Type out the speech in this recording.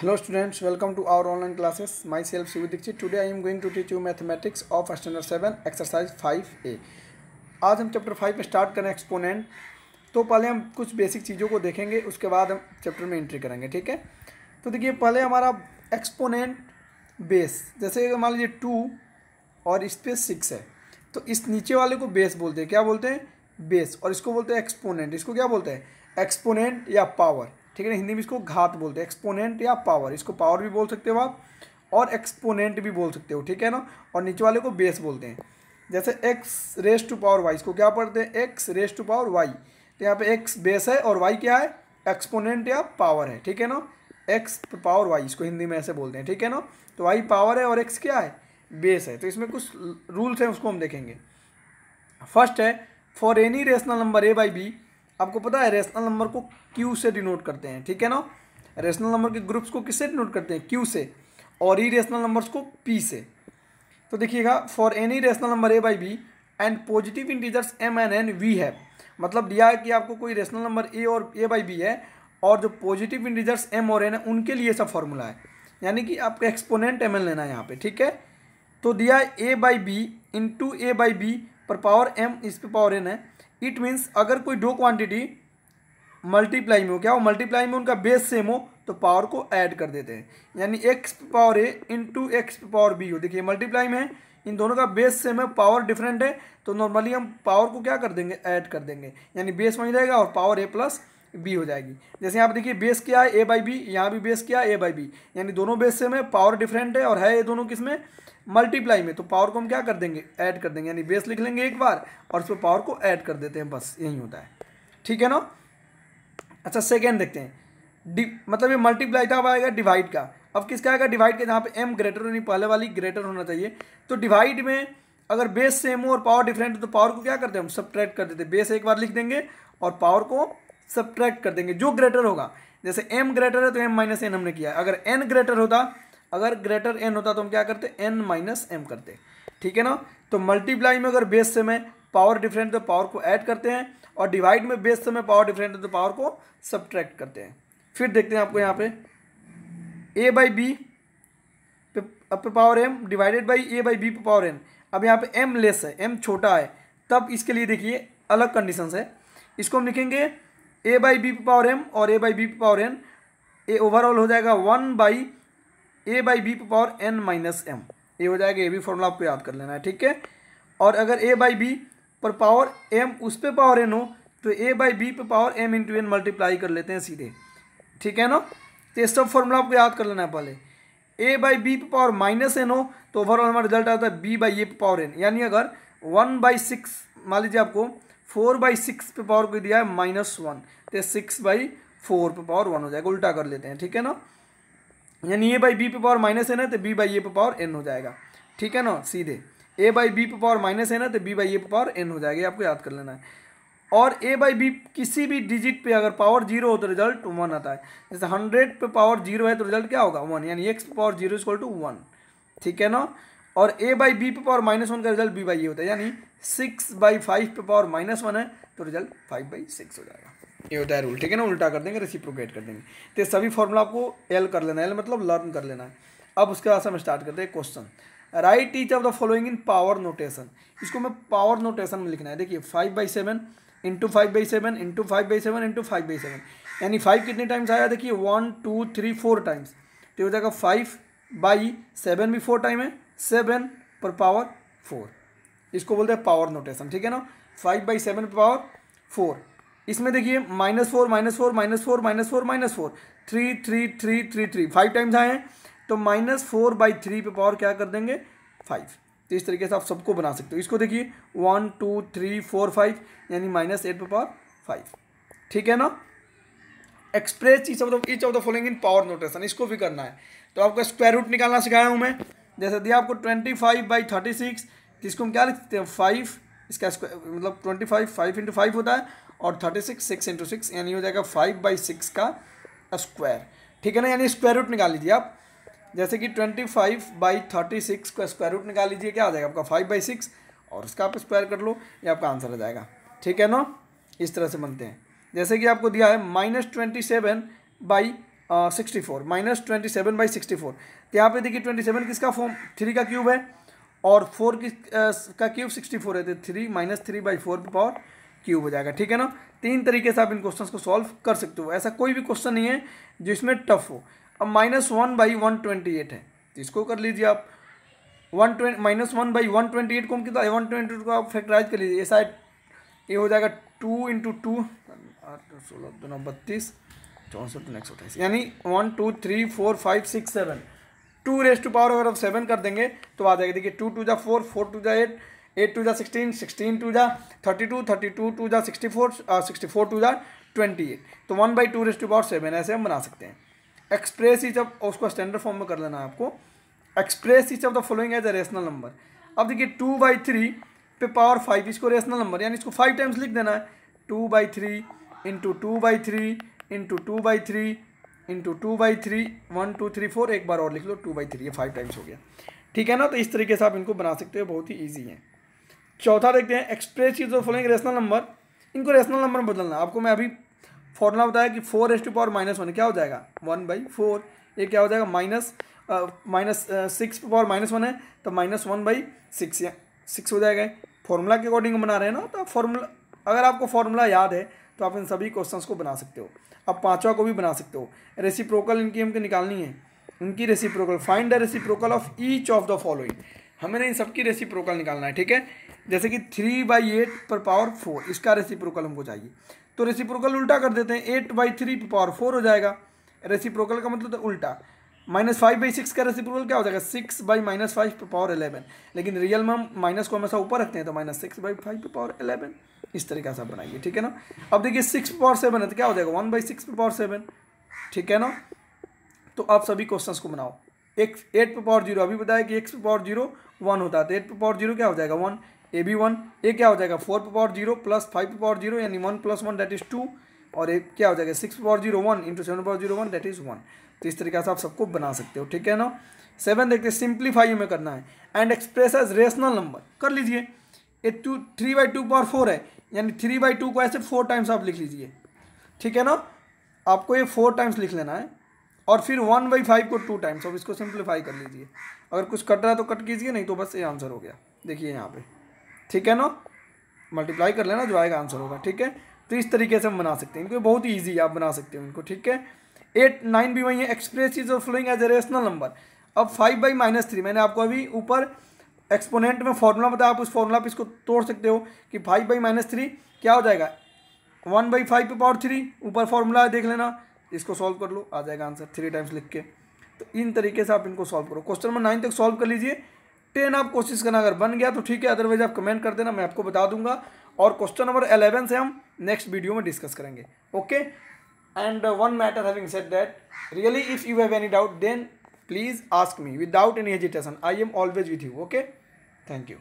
Hello students, welcome to our online classes. Myself Shivu Dixit. Today I am going to teach you mathematics of standard 7 exercise 5A. आज हम chapter five में start करें exponent तो पहले हम कुछ basic चीज़ों को देखेंगे उसके बाद हम चैप्टर में एंट्री करेंगे ठीक है? तो देखिए पहले हमारा एक्सपोनेंट बेस जैसे मान लीजिए टू और इस पर सिक्स है तो इस नीचे वाले को बेस बोलते हैं। क्या बोलते हैं? बेस और इसको बोलते हैं एक्सपोनेंट इसको क्या बोलते हैं? एक्सपोनेंट या पावर ठीक है ना? हिंदी में इसको घात बोलते हैं। एक्सपोनेंट या पावर, इसको पावर भी बोल सकते हो आप और एक्सपोनेंट भी बोल सकते हो, ठीक है ना? और नीचे वाले को बेस बोलते हैं। जैसे x raise to power y इसको क्या पढ़ते हैं? X raise to power y तो यहाँ पे एक्स बेस है और वाई क्या है? एक्सपोनेंट या पावर है, ठीक है ना? एक्स पावर वाई इसको हिंदी में ऐसे बोलते हैं, ठीक है ना? तो वाई पावर है और एक्स क्या है? बेस है। तो इसमें कुछ रूल्स हैं, उसको हम देखेंगे। फ़र्स्ट है for any rational number a by b आपको पता है रेशनल नंबर को क्यू से डिनोट करते हैं, ठीक है ना? रेशनल नंबर के ग्रुप्स को किससे डिनोट करते हैं? क्यू से और ई रेशनल नंबर्स को पी से। तो देखिएगा for any rational number a by b and positive integers m n n v है। मतलब दिया है कि आपको कोई रेशनल नंबर ए और ए बाई बी है और जो पॉजिटिव इंटीजर्स एम और एन है, उनके लिए सब फॉर्मूला है। यानी कि आपको एक्सपोनेंट एम एन लेना है यहाँ पे, ठीक है? तो दिया a by b into a by b पर पावर एम इस पर पावर एन है। इट मीन्स अगर कोई दो क्वांटिटी मल्टीप्लाई में हो, क्या हो? मल्टीप्लाई में उनका बेस सेम हो तो पावर को ऐड कर देते हैं। यानी x power a into x power b हो। देखिए मल्टीप्लाई में इन दोनों का बेस सेम है पावर डिफरेंट है तो नॉर्मली हम पावर को क्या कर देंगे? ऐड कर देंगे। यानी बेस वहीं रहेगा और पावर ए प्लस बी हो जाएगी। जैसे यहाँ पर देखिए बेस क्या है? ए बाई बी यहाँ भी बेस क्या है? ए बाई बी यानी दोनों बेस सेम है पावर डिफरेंट है और है ये दोनों किसमें मल्टीप्लाई में। तो पावर को हम क्या कर देंगे? ऐड कर देंगे। यानी बेस लिख लेंगे एक बार और उसमें पावर को ऐड कर देते हैं। बस यही होता है। ठीक है ना? अच्छा सेकेंड देखते हैं। डि मतलब ये मल्टीप्लाई का आएगा? डिवाइड का। अब किसका आएगा? डिवाइड का। जहाँ पे एम ग्रेटर यानी पहले वाली ग्रेटर होना चाहिए। तो डिवाइड में अगर बेस सेम हो और पावर डिफरेंट हो तो पावर को क्या करते हैं? हम सब्ट्रैक्ट कर देते हैं। बेस एक बार लिख देंगे और पावर को सब्ट्रैक्ट कर देंगे। जो ग्रेटर होगा, जैसे एम ग्रेटर है तो एम माइनस एन हमने किया। अगर एन ग्रेटर होता, अगर ग्रेटर एन होता तो हम क्या करते? एन माइनस एम करते। ठीक है ना? तो मल्टीप्लाई में अगर बेस सेम है पावर डिफरेंट तो पावर को ऐड करते हैं और डिवाइड में बेस से समय पावर डिफरेंट है तो पावर को सब्ट्रैक्ट करते हैं। फिर देखते हैं आपको यहाँ पे। ए बाई बी पे power m divided by a by b पे पावर एन अब यहाँ पे एम लेस है एम छोटा है। तब इसके लिए देखिए, अलग कंडीशन है। इसको हम लिखेंगे ए बाई बी पे पावर एम और ए बाई बी पे पावर एन ए ओवरऑल हो जाएगा one by A by B पे पावर एन माइनस एम ये हो जाएगा ए बी फॉर्मूला आपको याद कर लेना है, ठीक है? और अगर ए बाई बी पर पावर एम उस पर पावर एन हो तो ए बाई बी पर power M into N multiply कर लेते हैं सीधे, ठीक है ना? तो ये सब फॉर्मूला आपको याद कर लेना है पहले। ए बाई बी पे पावर माइनस एन हो तो ओवरऑल हमारा रिज़ल्ट आता है बी बाई ए पे पावर एन यानी अगर वन बाई सिक्स मान लीजिए आपको फोर बाई सिक्स पे पावर को दिया है, माइनस वन। तो सिक्स बाई फोर पे पावर वन हो जाएगा, उल्टा कर लेते हैं, ठीक है ना? यानी ए बाई बी पे पावर माइनस एन है तो बी बाई ए पे पावर एन हो जाएगा, ठीक है ना? सीधे। ए बाई बी पे पावर माइनस एन है तो बी बाई ए पे पावर एन हो जाएगा आपको याद कर लेना है। और ए बाई बी किसी भी डिजिट पे अगर पावर ज़ीरो हो तो रिज़ल्ट वन आता है। जैसे हंड्रेड पे पावर ज़ीरो है तो रिज़ल्ट क्या होगा? वन। यानी एक्स पे power zero equal to one, ठीक है ना? और ए बाई बी पे पावर माइनस वन का रिज़ल्ट बी बाई ए होता है, यानी सिक्स बाई फाइव पे पावर माइनस वन है तो रिज़ल्ट फाइव बाई सिक्स हो जाएगा। ये होता है रूल ठीक है ना? उल्टा कर देंगे रेसिप्रोकेट कर देंगे। तो सभी फॉर्मूला आपको एल कर लेना है एल मतलब लर्न कर लेना है। अब उसके बाद हम स्टार्ट करते हैं question write each of the following in power notation इसको मैं पावर नोटेशन में लिखना है। देखिए five by seven into five by seven into five by seven into five by seven यानी फाइव कितने टाइम्स आया? देखिए one two three four times तो हो जाएगा फाइव बाई सेवन भी फोर टाइम है सेवन पर पावर फोर। इसको बोलते हैं पावर नोटेशन, ठीक है ना? फाइव बाई सेवन पर पावर फोर। इसमें देखिए, minus four minus four minus four minus four minus four. Three three three three three. Five times आए हैं तो माइनस फोर बाई थ्री पे पावर क्या कर देंगे? फाइव। तो इस तरीके से आप सबको बना सकते हो। इसको देखिए, one, two, three, four, five, यानी माइनस एट पे पावर फाइव। ठीक है ना? Express each of the each of the following in power notation. इसको भी करना है। तो आपको स्क्वायर रूट निकालना सिखाया हूँ मैं। जैसे दिया आपको twenty five by thirty six जिसको हम क्या लिखते हैं? फाइव इसका मतलब twenty five five into five होता है, और thirty six six into six यानी हो जाएगा फाइव बाई सिक्स का स्क्वायर ठीक है ना? यानी स्क्वायर रूट निकाल लीजिए आप। जैसे कि twenty five by thirty six का स्क्वायर रूट निकाल लीजिए, क्या आ जाएगा आपका फाइव बाई सिक्स और उसका आप स्क्वायर कर लो, ये आपका आंसर आ जाएगा। ठीक है ना? इस तरह से बनते हैं। जैसे कि आपको दिया है minus twenty seven by sixty four, minus twenty seven by sixty four. तो यहाँ पे देखिए ट्वेंटी सेवन किसका फॉर्म थ्री का क्यूब है और फोर किस का क्यूब सिक्सटी फोर है तो three minus three by four power cube हो जाएगा, ठीक है ना? तीन तरीके से आप इन क्वेश्चन को सॉल्व कर सकते हो। ऐसा कोई भी क्वेश्चन नहीं है जो इसमें टफ हो। अब minus one by one twenty eight है तो इसको कर लीजिए आप। One twenty minus one by one twenty eight को हम कितना वन ट्वेंटी एट को आप फैक्टराइज कर लीजिए। ऐसा ये हो जाएगा टू इंटू टू आठ, सोलह, दो, नौ, बत्तीस। चौंसठ एक सौ अट्ठाईस यानी one two three four five six seven two raise two power अगर आप सेवन कर देंगे तो आ जाएगा देखिए टू टू जा फोर फोर टू जा एट एट टू जा सिक्सटीन सिक्सटीन टू जा thirty two thirty two two जा sixty four sixty four two जा ट्वेंटी एट तो one by two raise two power seven ऐसे हम बना सकते हैं। एक्सप्रेस ही जब उसको स्टैंडर्ड फॉर्म में कर लेना है आपको। Express each of the following as a rational number अब देखिए टू बाई थ्री पे पावर फाइव इसको रेशनल नंबर यानी इसको फाइव टाइम्स लिख देना है। Two by three into two by three into two by three into two by three one two three four एक बार और लिख लो टू बाई थ्री ये फाइव टाइम्स हो गया। ठीक है ना? तो इस तरीके से आप इनको बना सकते हो, बहुत ही ईजी है। चौथा देखते हैं express each of following rational number इनको रेशनल नंबर बदलना आपको मैं अभी फॉर्मूला बताया कि four as two power minus one क्या हो जाएगा? वन बाई फोर ये क्या हो जाएगा? Minus minus six power minus one है तो minus one by six six हो जाएगा। फॉर्मूला के अकॉर्डिंग बना रहे हैं ना तो फॉर्मूला अगर आपको फॉर्मूला याद है तो आप इन सभी क्वेश्चंस को बना सकते हो। अब पांचवा को भी बना सकते हो। रेसिप्रोकल इनकी हमको निकालनी है। इनकी reciprocal find the reciprocal of each of the following हमें इन सबकी रेसिप्रोकल निकालना है, ठीक है? जैसे कि थ्री बाई एट पर पावर फोर इसका रेसिप्रोकल हमको चाहिए। तो रेसिप्रोकल उल्टा कर देते हैं। एट बाई थ्री पर पावर फोर हो जाएगा। रेसिप्रोकल का मतलब उल्टा। माइनस फाइव बाई सिक्स का रेसिप्रोकल क्या हो जाएगा? सिक्स बाई माइनस फाइव पर पावर एलेवन लेकिन रियल में हम माइनस को हमेशा ऊपर रखते हैं तो माइनस सिक्स बाई फाइव पर पावर एलेवन इस तरीके से आप बनाइए, ठीक है ना? अब देखिए, सिक्स पावर सेवन है तो क्या हो जाएगा? वन बाई सिक्स पर पावर सेवन ठीक है ना? तो आप सभी क्वेश्चन को बनाओ। एक एट पर पावर ज़ीरो अभी बताया कि एक्स पर पावर ज़ीरो वन होता है। तो एट पर पावर ज़ीरो क्या हो जाएगा? One A B one A क्या हो जाएगा? फोर पर पावर ज़ीरो प्लस फाइव पे पावर ज़ीरो यानी one plus one that is two और एक क्या हो जाएगा six power zero one into seven power zero one that is one तो इस तरीके से आप सबको बना सकते हो, ठीक है ना? सेवन देखते सिंप्लीफाई में करना है। And express as rational number कर लीजिए। ये two three by two power four है, यानी थ्री बाई टू को ऐसे फोर टाइम्स आप लिख लीजिए। ठीक है ना? आपको ये फोर टाइम्स लिख लेना है, और फिर वन बाई फाइव को टू टाइम्स अब इसको सिंप्लीफाई कर लीजिए। अगर कुछ कट रहा है तो कट कीजिए, नहीं तो बस ये आंसर हो गया। देखिए यहाँ पे। ठीक है ना? मल्टीप्लाई कर लेना, जो आएगा आंसर होगा, ठीक है? तो इस तरीके से हम बना सकते हैं। इनको बहुत ही ईजी आप बना सकते हो इनको, ठीक है? एट नाइन भी वही है। Express each of following as a rational number अब फाइव बाई माइनस थ्री मैंने आपको अभी ऊपर एक्सपोनेंट में फॉर्मूला बताया, आप उस फॉर्मूला पर इसको तोड़ सकते हो कि फाइव बाई माइनस थ्री क्या हो जाएगा? वन बाई फाइव पे पावर थ्री ऊपर फॉर्मूला है देख लेना। इसको सॉल्व कर लो, आ जाएगा आंसर थ्री टाइम्स लिख के। तो इन तरीके से आप इनको सॉल्व करो। क्वेश्चन नंबर नाइन तक सॉल्व कर लीजिए। टेन आप कोशिश करना, अगर बन गया तो ठीक है अदरवाइज़ आप कमेंट कर देना, मैं आपको बता दूँगा। और क्वेश्चन नंबर एलेवन से हम नेक्स्ट वीडियो में डिस्कस करेंगे okay and one matter having said that really if you have any doubt then please ask me without any hesitation I am always with you okay thank you